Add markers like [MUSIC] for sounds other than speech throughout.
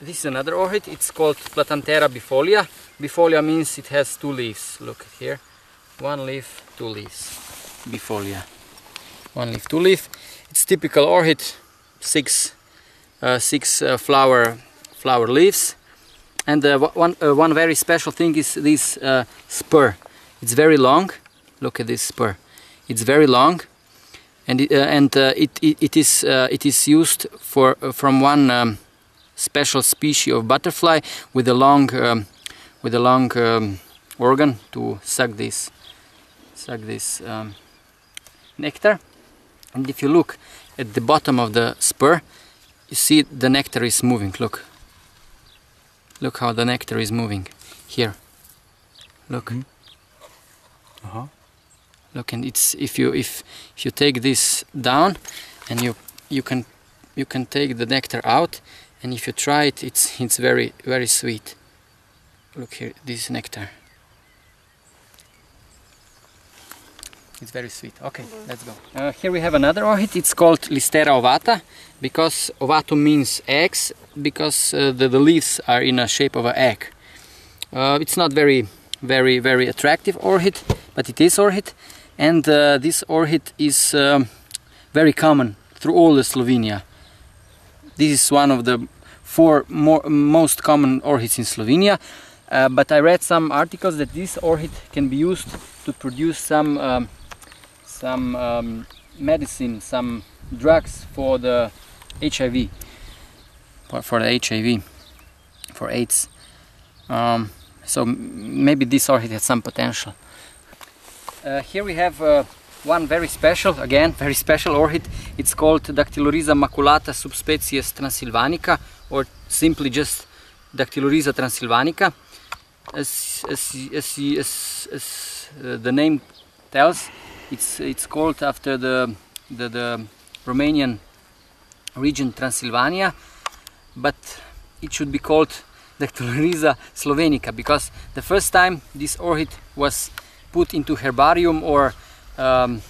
this is another orchid. It's called Platanthera bifolia. Bifolia means it has two leaves. Look here. One leaf, two leaves. Bifolia. One leaf, two leaf. It's typical orchid. Six, uh, six uh, flower, flower leaves. And uh, one, uh, one very special thing is this uh, spur. It's very long. Look at this spur. It's very long, and uh, and it, it, it is it is used for from one. Um, special species of butterfly with a long um, with a long um, organ to suck this suck this um, nectar. And if you look at the bottom of the spur you see the nectar is moving. Look. Look how the nectar is moving here. Look. Mm. uh -huh. look and it's if you if if you take this down and you you can you can take the nectar out and if you try it it's it's very very sweet. Look here this nectar. It's very sweet. Okay let's go. Uh, here we have another orchid. It's called listera ovata because ovatum means eggs because uh, the, the, leaves are in a shape of an egg. Uh, it's not very very very attractive orchid but it is orchid. And uh, this orchid is um, very common through all the Slovenia this is one of the four more, most common orchids in Slovenia. Uh, but I read some articles that this orchid can be used to produce some um, some um, medicine, some drugs for the HIV, for, for the HIV, for AIDS. Um, so maybe this orchid has some potential. Uh, here we have uh, one very special, again, very special orchid. It's called Dactylorhiza maculata subspecies transylvanica, or simply just Dactylorhiza transylvanica. As, as, as, as, as uh, the name tells, it's, it's called after the, the, the Romanian region Transylvania, but it should be called Dactylorhiza slovenica because the first time this orchid was put into herbarium or um,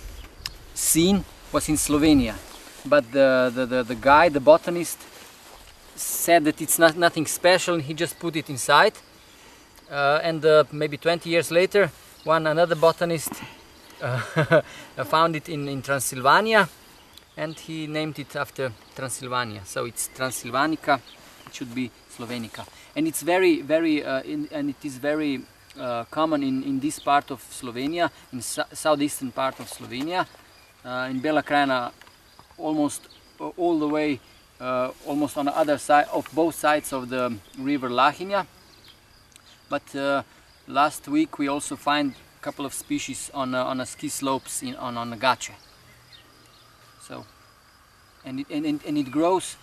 seen was in Slovenia. But the, the, the, the, guy, the botanist, said that it's not nothing special and he just put it inside. Uh, and uh, maybe 20 years later, one another botanist uh, [LAUGHS] found it in, in Transylvania and he named it after Transylvania. So it's Transylvanica, it should be Slovenica. And it's very, very, uh, in, and it is very uh, common in, in this part of Slovenia, in southeastern part of Slovenia, uh, in Bela Krajina, almost uh, all the way, uh, almost on the other side of both sides of the river Lahinja. But uh, last week we also find a couple of species on on ski slopes in, on on Gače. So, and it, and, and it grows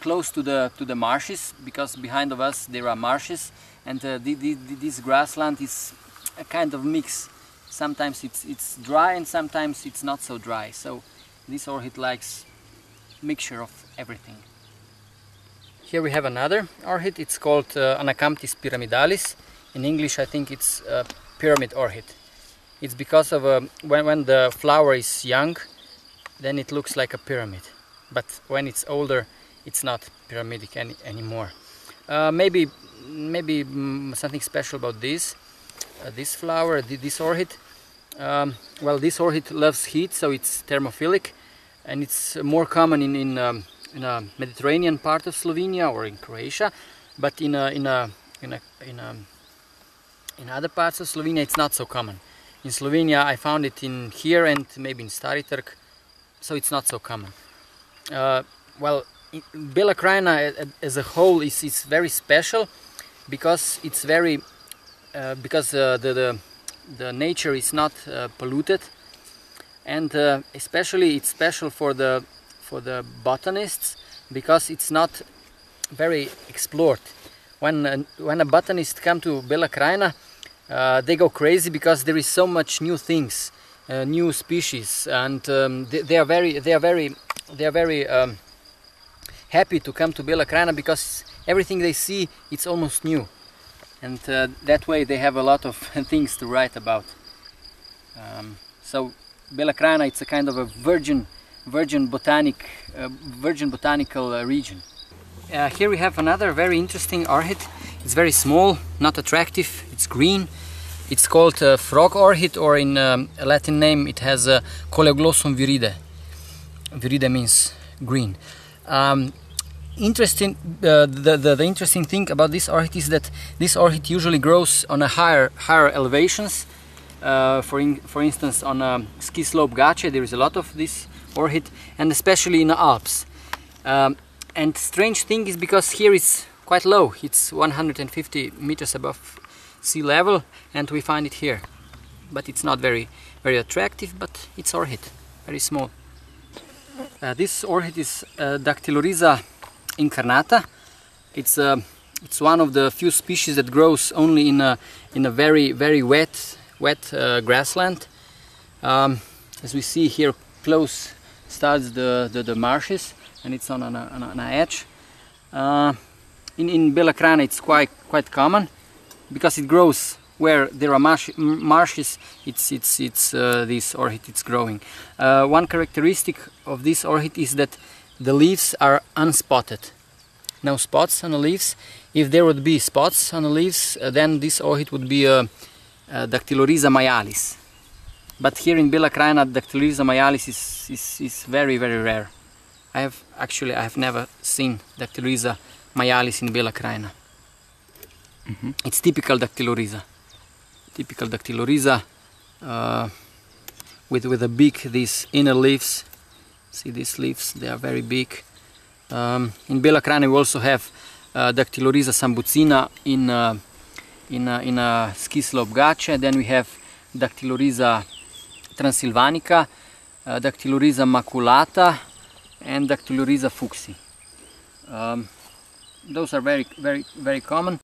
close to the to the marshes because behind of us there are marshes and uh, the, the, this grassland is a kind of mix. Sometimes it's it's dry and sometimes it's not so dry. So this orchid likes mixture of everything. Here we have another orchid. It's called uh, Anacamptis pyramidalis. In English I think it's a pyramid orchid. It's because of uh, when, when the flower is young then it looks like a pyramid. But when it's older it's not pyramidic any, anymore. Uh, maybe maybe mm, something special about this uh, this flower, this orchid. Um, well, this orchid loves heat, so it's thermophilic, and it's more common in in, um, in a Mediterranean part of Slovenia or in Croatia, but in a in a in a in a in other parts of Slovenia it's not so common. In Slovenia I found it in here and maybe in Stari Trg, so it's not so common. Uh, well, Bela Krajina as a whole is, is very special because it's very uh, because uh, the, the, the nature is not uh, polluted. And uh, especially it's special for the for the botanists because it's not very explored. When uh, when a botanist come to Bela Krajina uh, they go crazy because there is so much new things new species. And um, they, they, are very they are very they are very um, happy to come to Bela Krajina because everything they see it's almost new and uh, that way they have a lot of [LAUGHS] things to write about um, so Bela Krajina it's a kind of a virgin virgin botanic uh, virgin botanical uh, region uh, here we have another very interesting orchid. It's very small, not attractive, it's green. It's called frog orchid or in um, Latin name it has uh, Coeloglossum viride. Viride means green. Um, interesting, uh, the, the, the, interesting thing about this orchid is that this orchid usually grows on a higher, higher elevations. Uh, for, in, for instance, on a ski slope Gače, there is a lot of this orchid, and especially in the Alps. Um, and strange thing is because here it's quite low, it's 150 meters above sea level, and we find it here. But it's not very, very attractive, but it's orchid, very small. Uh, this orchid is uh, Dactylorhiza incarnata. It's uh, it's one of the few species that grows only in a in a very very wet wet uh, grassland. Um, as we see here, close starts the, the, the marshes, and it's on an, on an edge. Uh, in in Bela Krajina, it's quite quite common because it grows where there are marsh, marshes, it's, it's, it's uh, this orchid it's growing. Uh, one characteristic of this orchid is that the leaves are unspotted. No spots on the leaves. If there would be spots on the leaves, uh, then this orchid would be a, a Dactylorhiza majalis. But here in Bela Krajina, Dactylorhiza majalis is, is, is very, very rare. I have actually I have never seen Dactylorhiza majalis in Bela Krajina. Mm -hmm. It's typical Dactylorhiza typical Dactylorhiza uh, with, with a big, these inner leaves. See these leaves, they are very big. Um, in Bela Krajina we also have uh, Dactylorhiza sambucina in, uh, in, uh, in a slope Gače. Then we have Dactylorhiza transylvanica, uh, maculata and Dactylorhiza fuchsii. Um, those are very, very, very common.